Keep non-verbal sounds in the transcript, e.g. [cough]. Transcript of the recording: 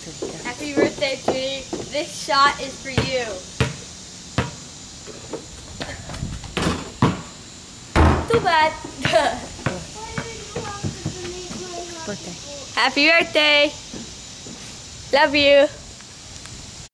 Happy birthday, Judy. This shot is for you. Too bad. Birthday. [laughs] Happy birthday. Love you.